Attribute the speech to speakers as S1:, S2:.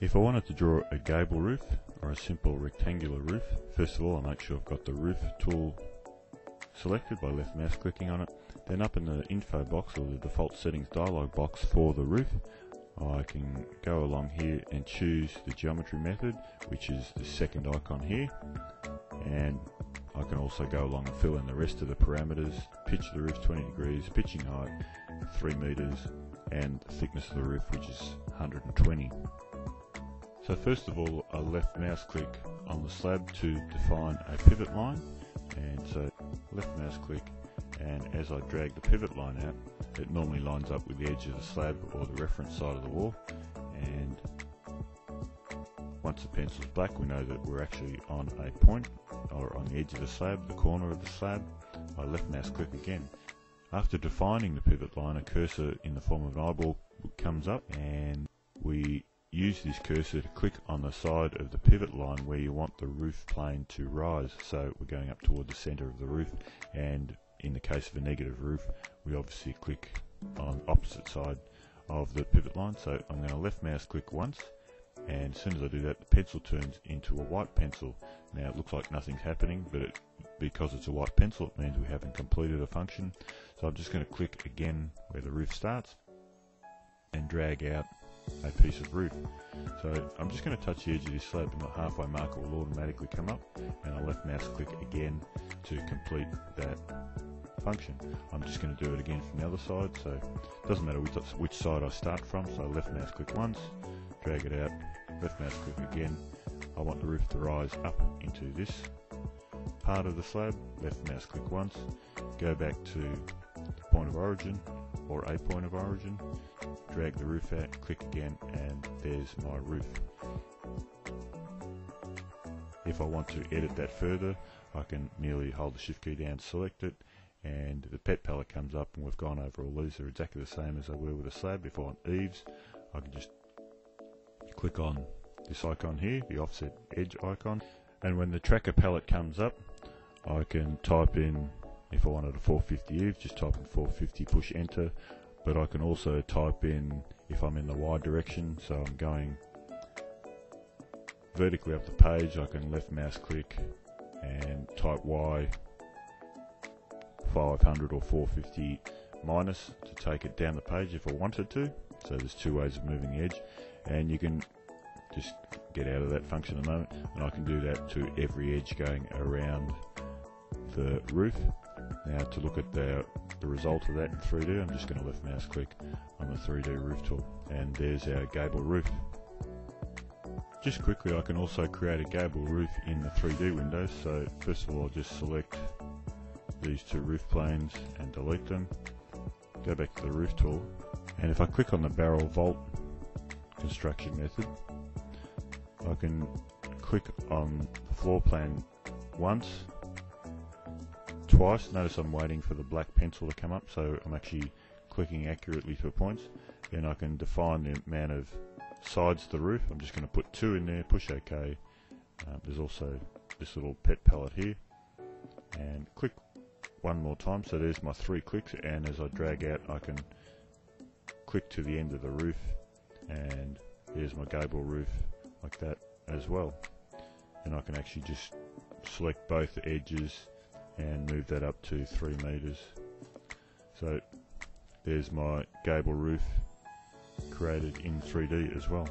S1: If I wanted to draw a gable roof or a simple rectangular roof, first of all I make sure I've got the roof tool selected by left mouse clicking on it. Then up in the info box or the default settings dialog box for the roof, I can go along here and choose the geometry method, which is the second icon here. And I can also go along and fill in the rest of the parameters, pitch of the roof 20 degrees, pitching height 3 meters, and thickness of the roof, which is 120. So first of all, a left mouse click on the slab to define a pivot line. And so left mouse click, and as I drag the pivot line out, it normally lines up with the edge of the slab or the reference side of the wall. And once the pencil's black, we know that we're actually on a point or on the edge of the slab, the corner of the slab. I left mouse click again. After defining the pivot line, a cursor in the form of an eyeball comes up and we use this cursor to click on the side of the pivot line where you want the roof plane to rise. So we're going up toward the center of the roof and in the case of a negative roof we obviously click on opposite side of the pivot line. So I'm going to left mouse click once and as soon as I do that the pencil turns into a white pencil. Now it looks like nothing's happening but it, because it's a white pencil it means we haven't completed a function. So I'm just going to click again where the roof starts and drag out a piece of roof. So I'm just going to touch the edge of this slab and the halfway marker will automatically come up and I'll left mouse click again to complete that function. I'm just going to do it again from the other side so it doesn't matter which, which side I start from so left mouse click once, drag it out, left mouse click again. I want the roof to rise up into this part of the slab, left mouse click once, go back to the point of origin or a point of origin, drag the roof out, click again, and there's my roof. If I want to edit that further, I can merely hold the shift key down, select it, and the pet palette comes up and we've gone over all these. They're exactly the same as they were with a slab. If I want eaves, I can just click on this icon here, the offset edge icon, and when the tracker palette comes up, I can type in, if I wanted a 450 eaves, just type in 450, push enter, but I can also type in if I'm in the Y direction. So I'm going vertically up the page. I can left mouse click and type Y 500 or 450 minus to take it down the page if I wanted to. So there's two ways of moving the edge. And you can just get out of that function at the moment. And I can do that to every edge going around the roof now to look at the, the result of that in 3D, I'm just going to left mouse click on the 3D roof tool and there's our gable roof. Just quickly I can also create a gable roof in the 3D window so first of all I'll just select these two roof planes and delete them. Go back to the roof tool and if I click on the barrel vault construction method I can click on the floor plan once twice. Notice I'm waiting for the black pencil to come up, so I'm actually clicking accurately to points. Then I can define the amount of sides to the roof. I'm just going to put two in there, push OK. Um, there's also this little pet palette here. And click one more time, so there's my three clicks, and as I drag out, I can click to the end of the roof, and there's my gable roof, like that as well. And I can actually just select both edges and move that up to 3 meters. So there's my gable roof created in 3D as well.